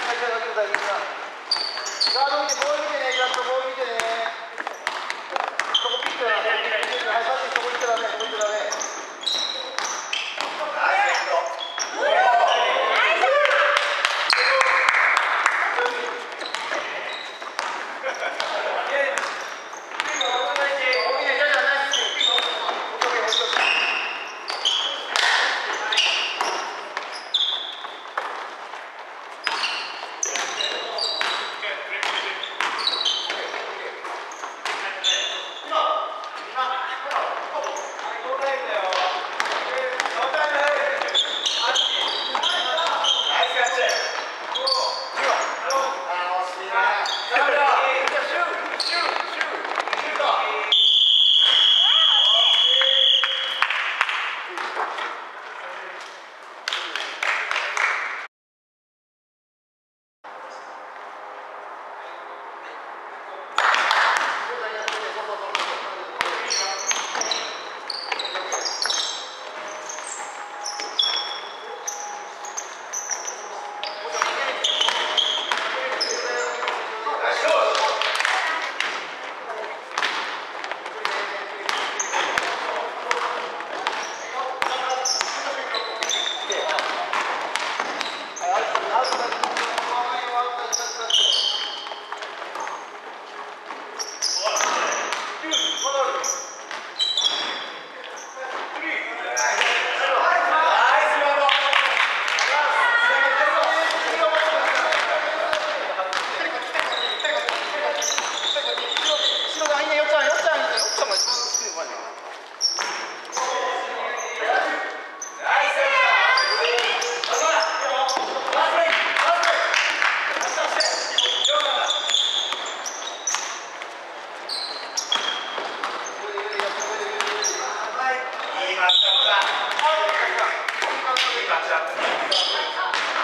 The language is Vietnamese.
会ただけるだけに。Gracias.